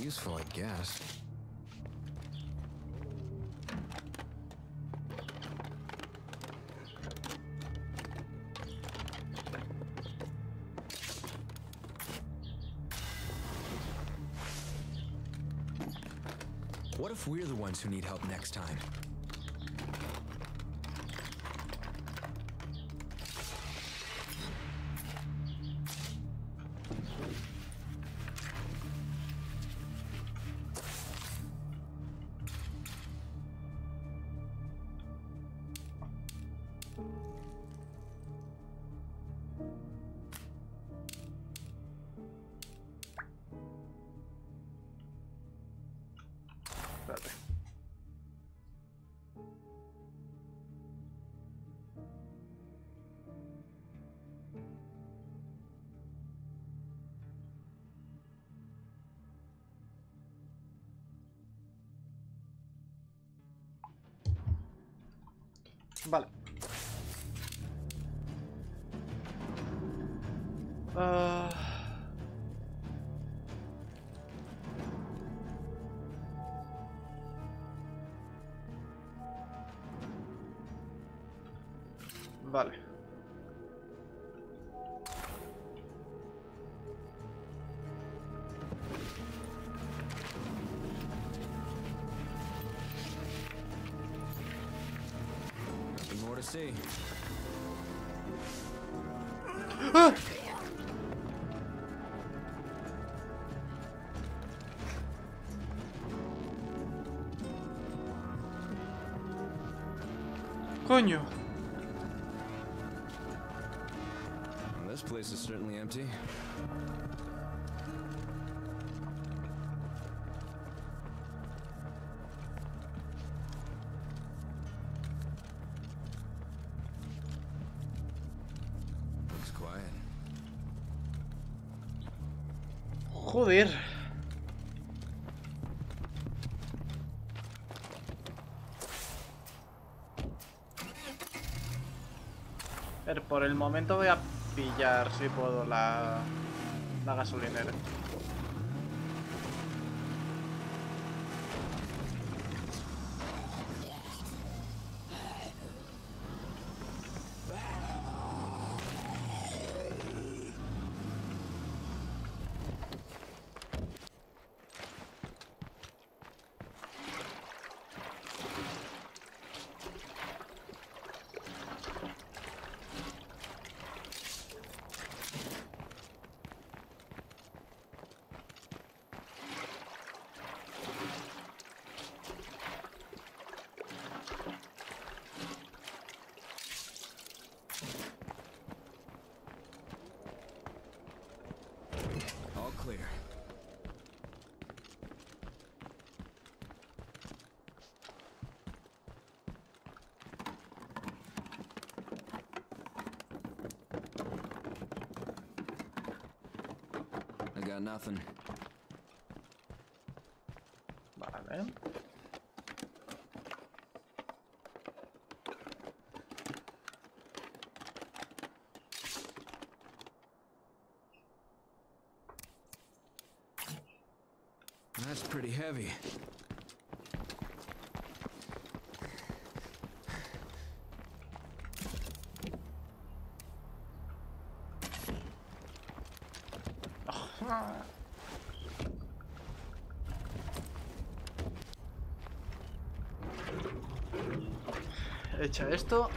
Useful, I guess. What if we're the ones who need help next time? Vale. Ah. Vale. See. Coño. Well, this place is certainly empty. Ver, por el momento voy a pillar si puedo la, la gasolinera. Got nothing. Vale. That's pretty heavy. Hecho esto.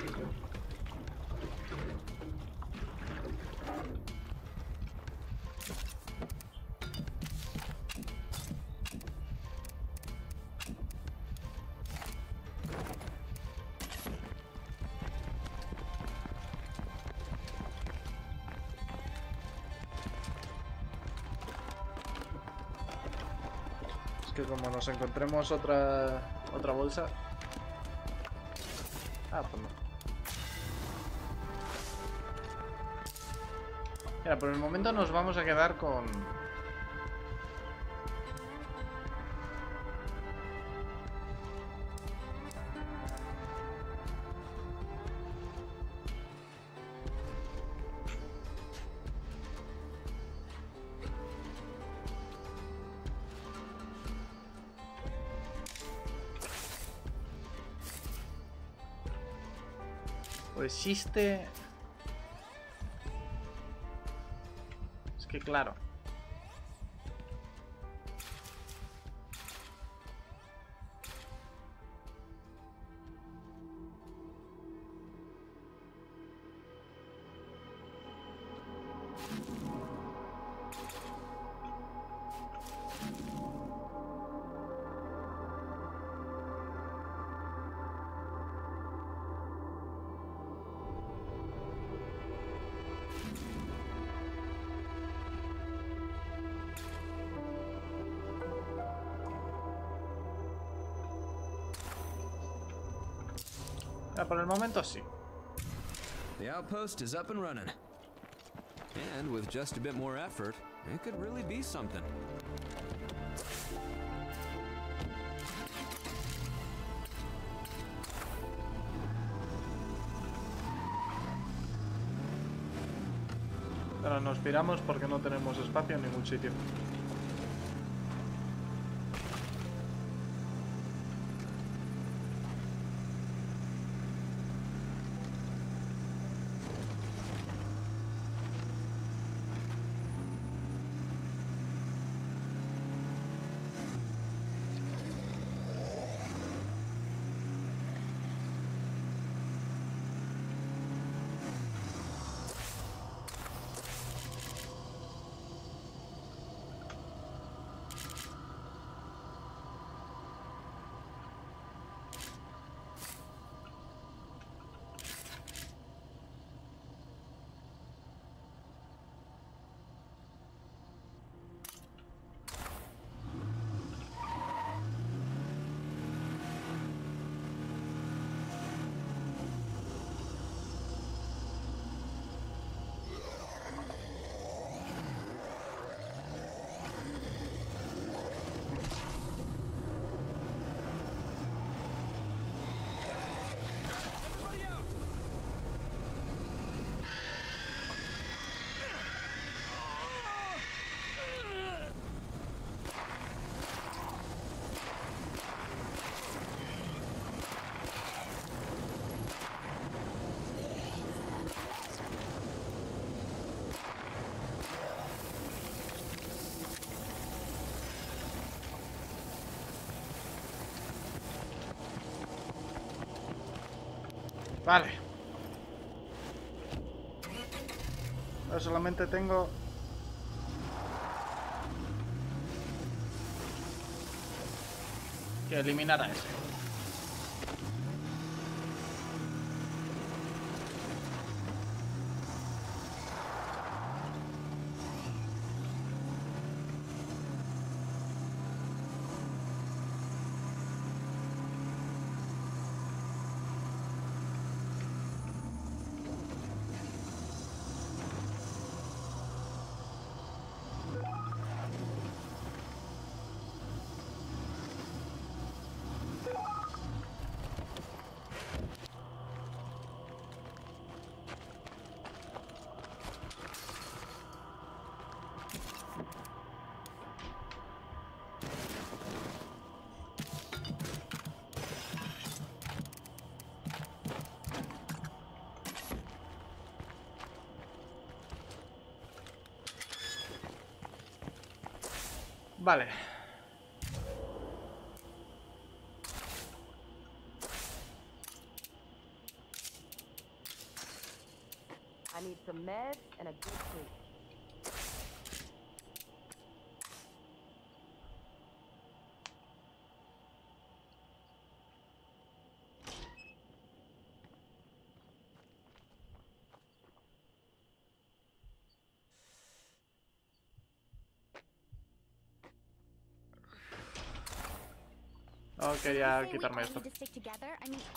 Es que como nos encontremos otra otra bolsa. Pues. Mira, por el momento nos vamos a quedar con... O existe... Es que claro. Ah, por el momento sí. The outpost is up and running. And with just a bit more effort, it could really be something. Ahora nos piramos porque no tenemos espacio en ningún sitio. Vale. Ahora solamente tengo... Que eliminar a ese. Vale.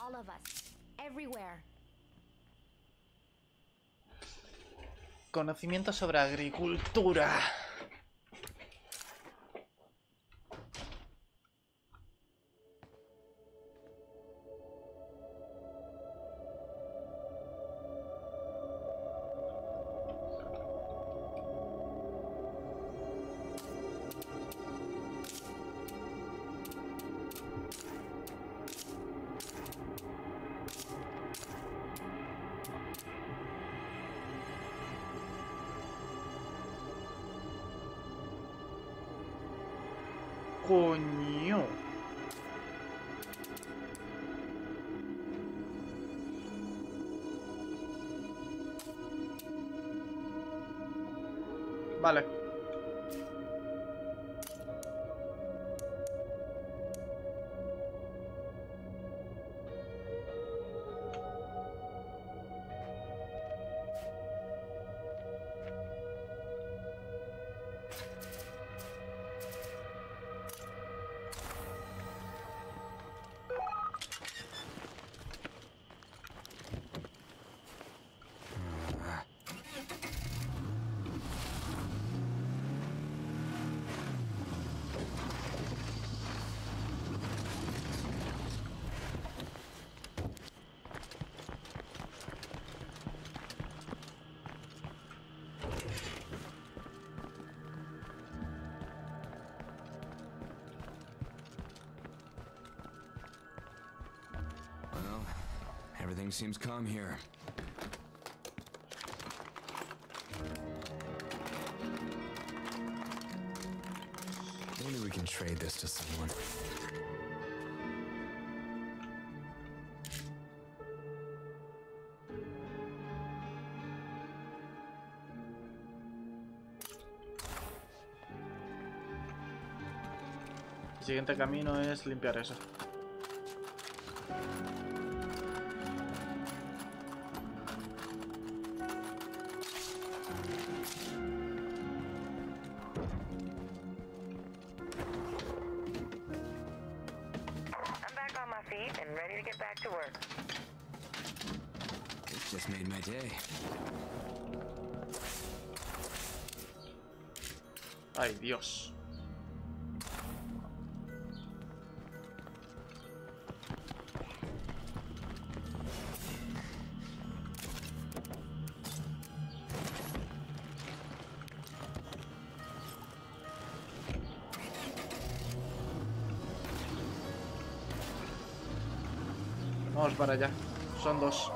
All of us, everywhere. Conocimiento sobre agricultura. Coño. Vale. Everything seems calm here. Maybe we can trade this to someone. El siguiente camino es limpiar eso. Vamos para allá. Son dos.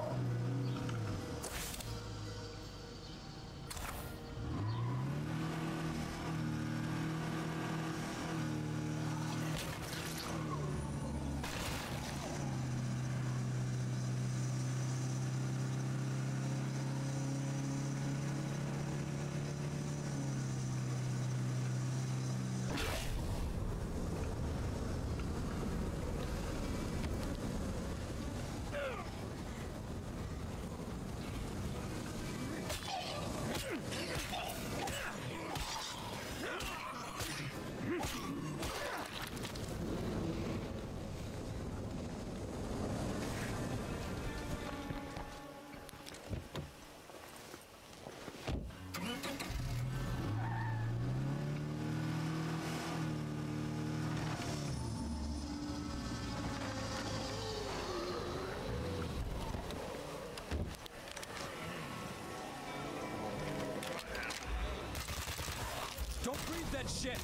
Shit!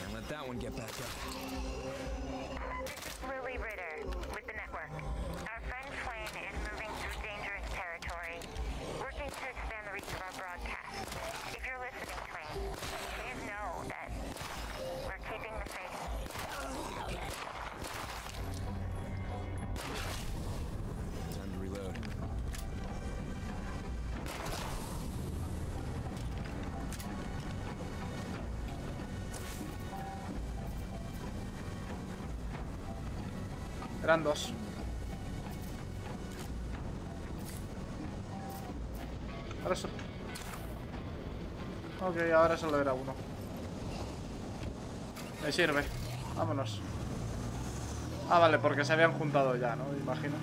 Can't let that one get back up. Eran dos. Ahora solo... Ok, ahora solo era uno. Me sirve. Vámonos. Ah, vale, porque se habían juntado ya, ¿no? Imagino.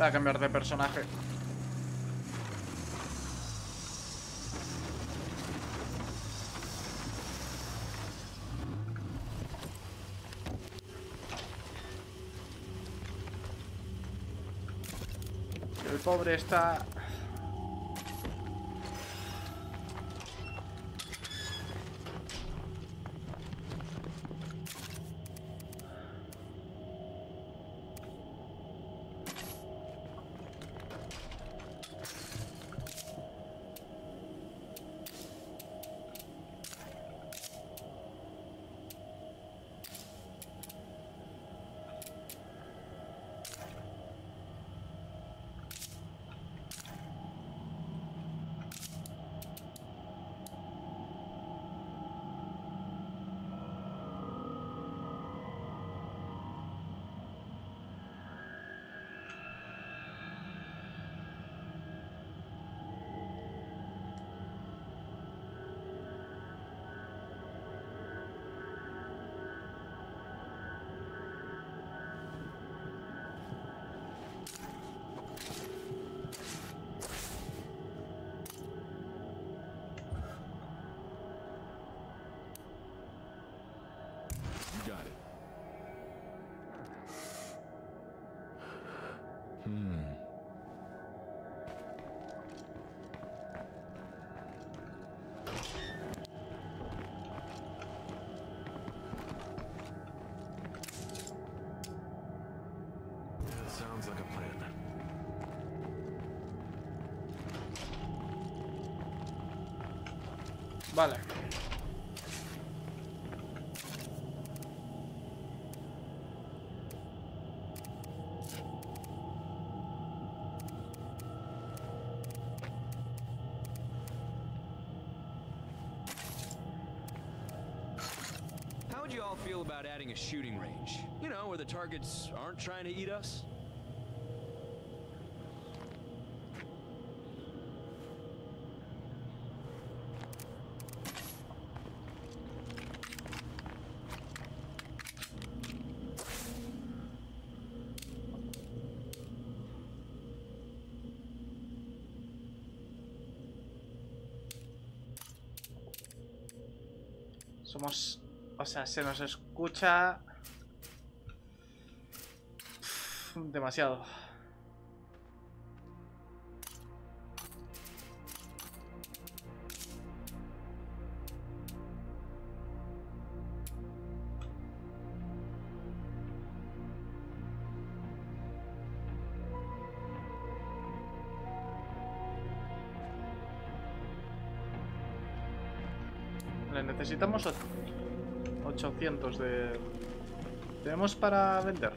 Voy a cambiar de personaje. El pobre está... That sounds like a plan. Vale. Shooting range? You know, where the targets aren't trying to eat us? Somos... O sea, se nos escucha... Demasiado. Necesitamos och- 800 de... ¿Tenemos para vender?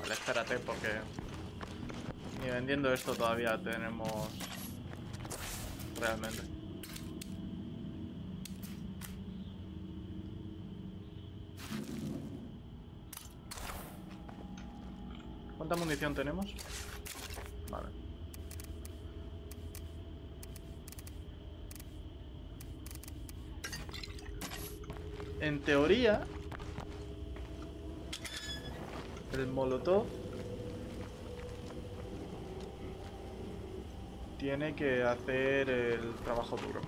Vale, espérate porque... Vendiendo esto todavía tenemos... Realmente. ¿Cuánta munición tenemos? Vale. En teoría, el molotov tiene que hacer el trabajo duro.